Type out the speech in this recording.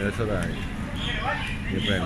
你的车在也？对。